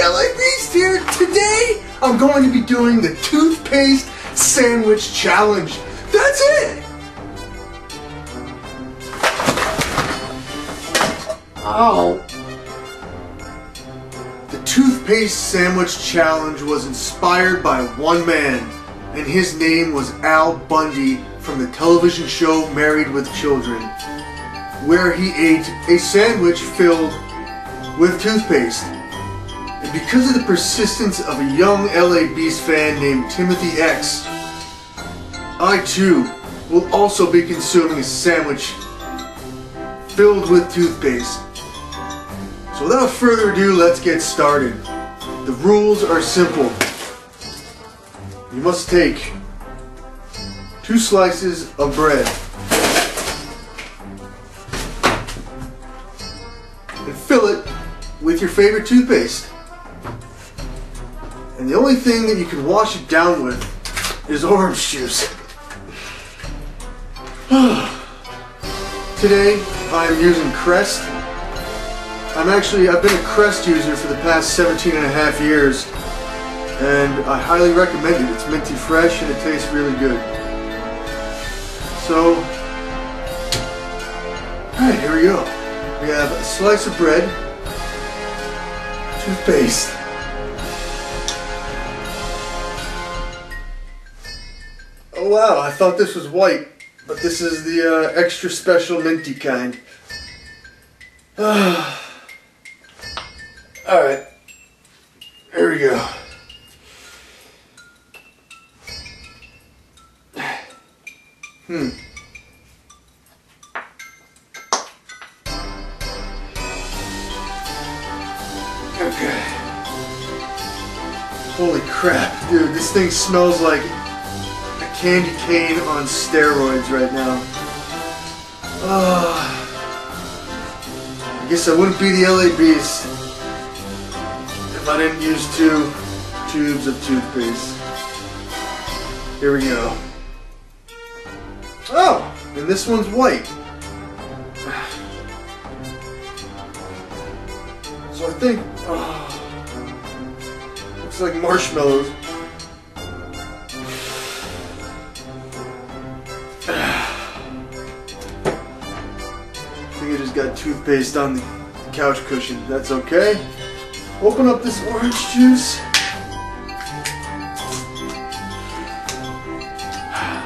Hey, LA Beast here! Today, I'm going to be doing the toothpaste sandwich challenge. That's it! Ow. The toothpaste sandwich challenge was inspired by one man, and his name was Al Bundy from the television show Married with Children, where he ate a sandwich filled with toothpaste. And because of the persistence of a young LA Beast fan named Timothy X, I too will also be consuming a sandwich filled with toothpaste. So without further ado, let's get started. The rules are simple. You must take two slices of bread and fill it with your favorite toothpaste. And the only thing that you can wash it down with is orange juice. Today I am using Crest. I'm actually, I've been a Crest user for the past 17 and a half years and I highly recommend it. It's minty fresh and it tastes really good. So, alright, here we go. We have a slice of bread, toothpaste, wow, I thought this was white, but this is the uh, extra special minty kind. Alright, here we go. Hmm. Okay. Holy crap, dude, this thing smells like candy cane on steroids right now. Uh, I guess I wouldn't be the LA Beast if I didn't use two tubes of toothpaste. Here we go. Oh, and this one's white. So I think, oh, looks like marshmallows. Toothpaste on the couch cushion. That's okay. Open up this orange juice.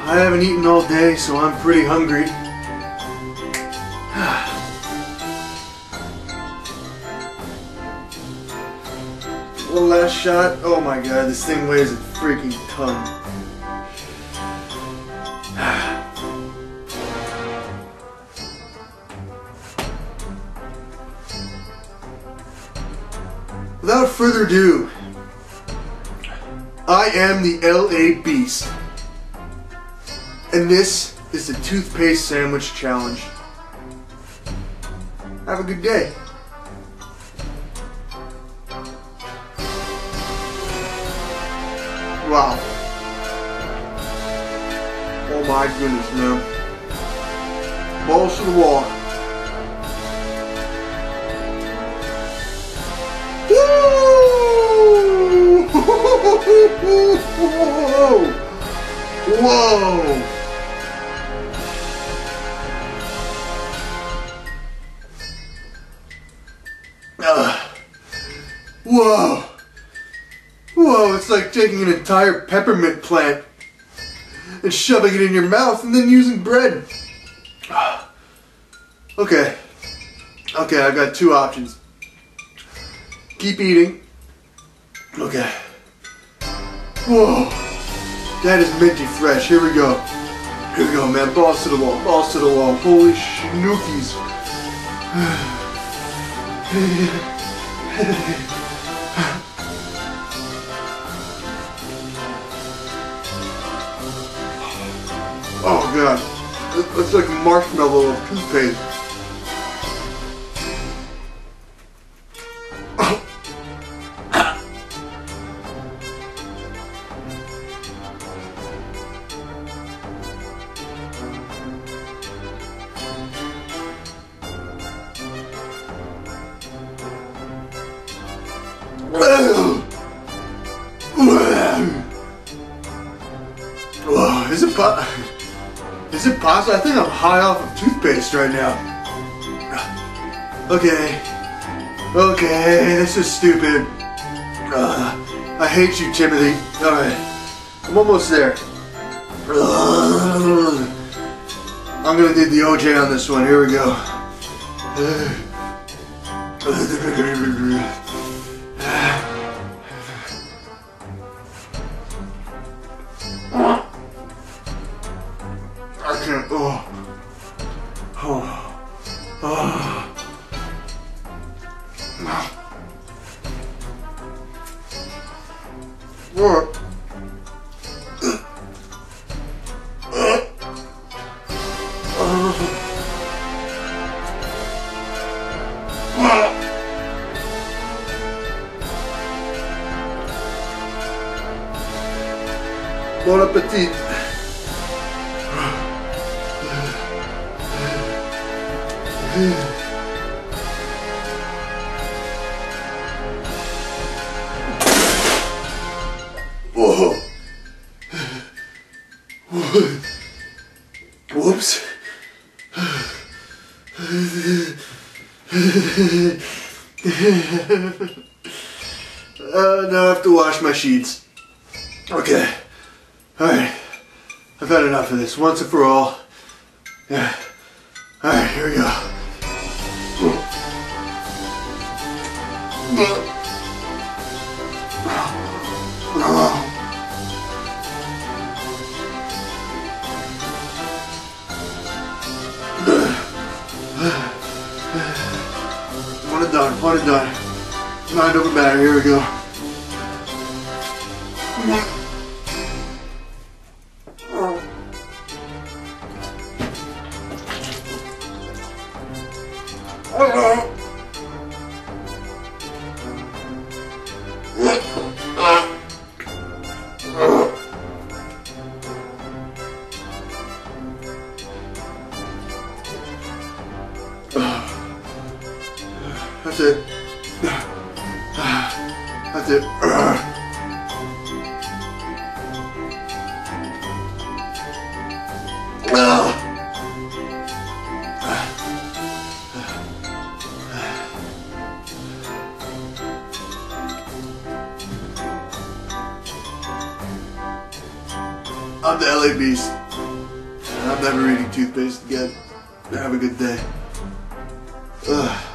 I haven't eaten all day, so I'm pretty hungry. One last shot. Oh my god, this thing weighs a freaking ton. Further ado, I am the LA Beast. And this is the Toothpaste Sandwich Challenge. Have a good day. Wow. Oh my goodness, man. Balls to the wall. Woo! Whoa! Whoa! Ugh. Whoa! Whoa, it's like taking an entire peppermint plant and shoving it in your mouth and then using bread. Okay. Okay, I've got two options. Keep eating. Okay. Whoa. That is minty fresh. Here we go. Here we go, man. Boss to the wall. Balls to the wall. Holy schnookies. Oh god. It looks like marshmallow of toothpaste. Po- Is it possible? I think I'm high off of toothpaste right now. Okay. Okay, this is stupid. Uh, I hate you, Timothy. Alright. I'm almost there. I'm gonna need the OJ on this one. Here we go. I Bon appétit. Uh, now I have to wash my sheets. Okay. Alright. I've had enough of this once and for all. Yeah. Alright, here we go. Mind over matter, here we go. That's it. I'm the LA Beast. I'm never eating toothpaste again. Have a good day. Ugh.